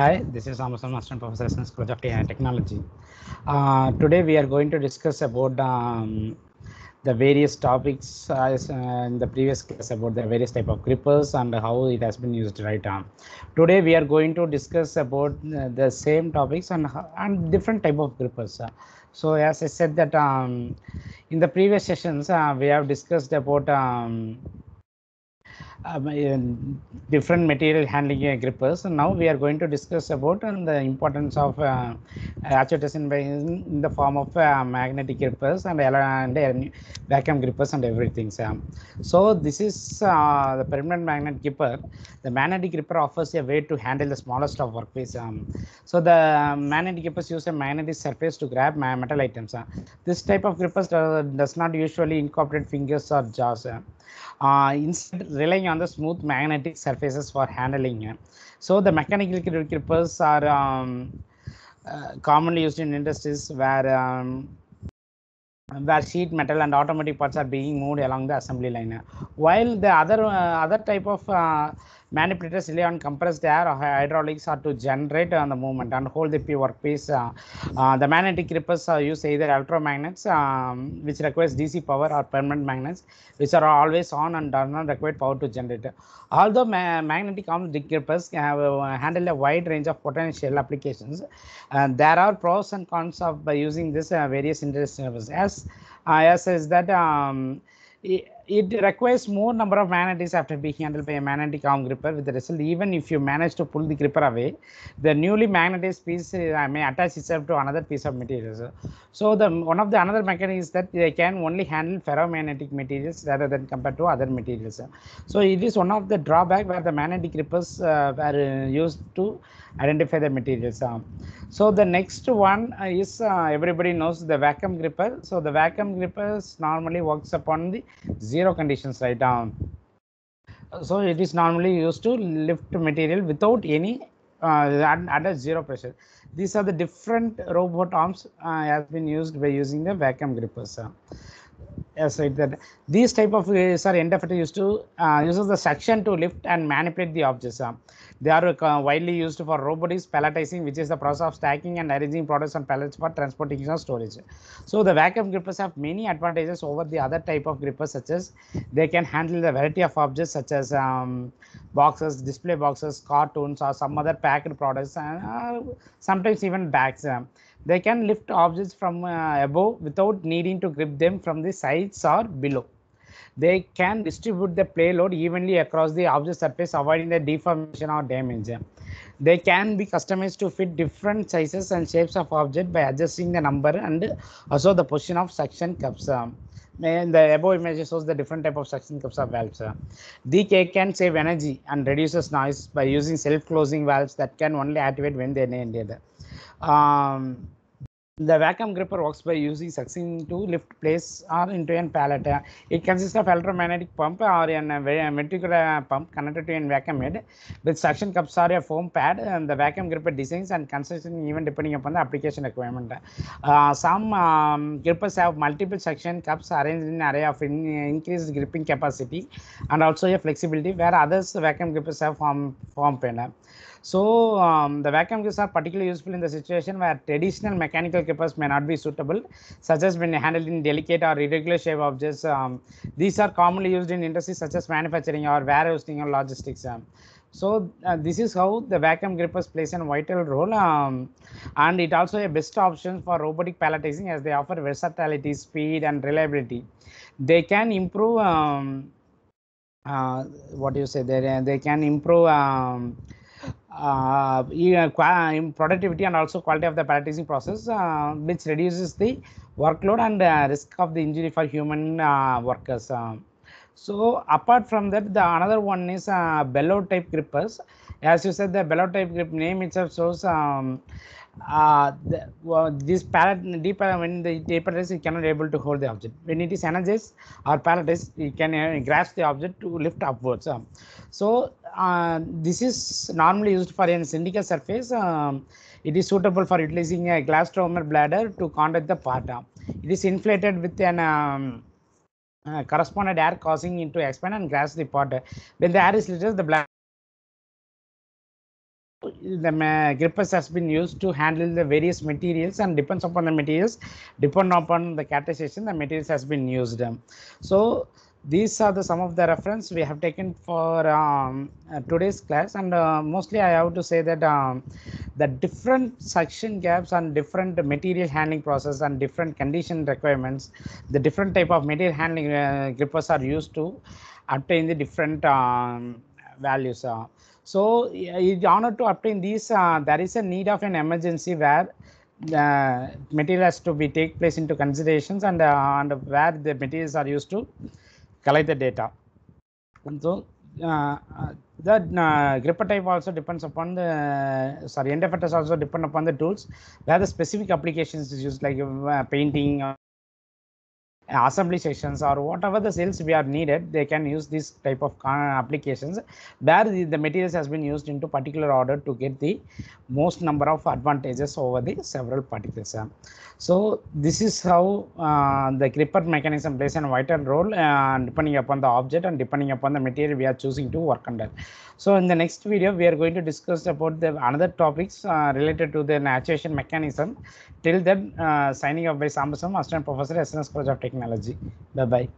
Hi, this is Amazon Master and Professor in College of Te- Technology. Uh, today we are going to discuss about um, the various topics uh, uh, in the previous class about the various type of grippers and how it has been used right now. Today we are going to discuss about uh, the same topics and and different type of grippers. Uh, so as I said that um, in the previous sessions uh, we have discussed about um, um, in different material handling uh, grippers. And now we are going to discuss about and the importance of uh, actuators in, the form of uh, magnetic grippers and, and uh, vacuum grippers and everything. So, so this is uh, the permanent magnet gripper. The magnetic gripper offers a way to handle the smallest of workpiece. Um, so the magnetic grippers use a magnetic surface to grab metal items. Uh, this type of grippers does not usually incorporate fingers or jaws. Uh, instead relying on the smooth magnetic surfaces for handling. So the mechanical grippers are um, commonly used in industries where um, where sheet metal and automotive parts are being moved along the assembly line. uh. While the other uh, other type of uh, manipulators rely on compressed air or hydraulics are to generate uh, the movement and hold the workpiece. Uh, uh, the magnetic grippers are use either electromagnets, um, which requires DC power, or permanent magnets, which are always on and do not require power to generate. Although ma- magnetic arm grippers have, uh, handle a wide range of potential applications, uh, there are pros and cons of by using this uh, various industries. As uh, as is that um, it, it requires more number of magnetics after being handled by a magnetic arm gripper with the result. Even if you manage to pull the gripper away the newly magnetized piece uh, may attach itself to another piece of material so the one of the another mechanism is that they can only handle ferromagnetic materials rather than compared to other materials so it is one of the drawback where the magnetic grippers uh, were uh, used to identify the materials so the next one is uh, everybody knows the vacuum gripper. So the vacuum grippers normally works upon the zero conditions right down so it is normally used to lift material without any uh, un- under zero pressure these are the different robot arms uh, has been used by using the vacuum grippers. Yes right that these type of uh, are end used to uh, uses the suction to lift and manipulate the objects uh. they are uh, widely used for robotics palletizing which is the process of stacking and arranging products on pallets for transportation or storage. So the vacuum grippers have many advantages over the other type of grippers such as they can handle the variety of objects such as um, boxes display boxes cartoons or some other packed products and uh, sometimes even bags they can lift objects from uh, above without needing to grip them from the sides or below they can distribute the payload evenly across the object surface avoiding the deformation or damage they can be customized to fit different sizes and shapes of object by adjusting the number and also the position of suction cups and the above image shows the different type of suction cups of valves. The cake can save energy and reduces noise by using self-closing valves that can only activate when they needed. Um, the vacuum gripper works by using suction to lift place or into a pallet. Uh, It consists of electromagnetic pump or a very ventricular pump connected to a vacuum head with suction cups or a foam pad. And the vacuum gripper designs and construction even depending upon the application requirement. Uh, some um, grippers have multiple suction cups arranged in array of in, increased gripping capacity and also a flexibility where others vacuum grippers have form, form pad. So um, the vacuum grippers are particularly useful in the situation where traditional mechanical grippers may not be suitable, such as when handling in delicate or irregular shape objects. Um, these are commonly used in industries such as manufacturing or warehousing or logistics. Um, so uh, this is how the vacuum grippers plays a vital role, um, and it also a best option for robotic palletizing as they offer versatility, speed, and reliability. They can improve. Um, uh, what do you say? They they can improve. Um, uh, in productivity and also quality of the palletizing process, uh, which reduces the workload and uh, risk of the injury for human uh, workers. Um, so apart from that, the another one is uh, bellow type grippers. As you said, the bellow type grip name itself shows um, uh, the, well, this pallet deep uh, when the depalatized, it cannot able to hold the object. When it is energized or palletized, it can uh, grasp the object to lift upwards. So uh, this is normally used for a cylindrical surface. Um, it is suitable for utilizing a elastomer bladder to conduct the part. Um, it is inflated with an um, uh, air causing it to expand and grasp the pot. When the air is released, the bladder the grippers has been used to handle the various materials and depends upon the materials depend upon the characterization the materials has been used so these are the some of the reference we have taken for um, uh, today's class and uh, mostly i have to say that um, the different suction gaps and different material handling process and different condition requirements the different type of material handling uh, grippers are used to obtain the different um, values uh. so in order to obtain these uh, there is a need of an emergency where the material has to be take place into considerations and, uh, and where the materials are used to collect the data. And so uh, uh, the uh, gripper type also depends upon the sorry end effectors also depend upon the tools where the specific applications is used like uh, painting uh, assembly sections or whatever the sales we are needed they can use this type of applications. Where the, the materials has been used into particular order to get the most number of advantages over the several particles so this is how uh, the gripper mechanism plays a vital role uh, depending upon the object and depending upon the material we are choosing to work under. So in the next video we are going to discuss about the another topics uh, related to the actuation mechanism. Till then signing off by Sambasivam, assistant professor, SNS College of Technology. Bye bye.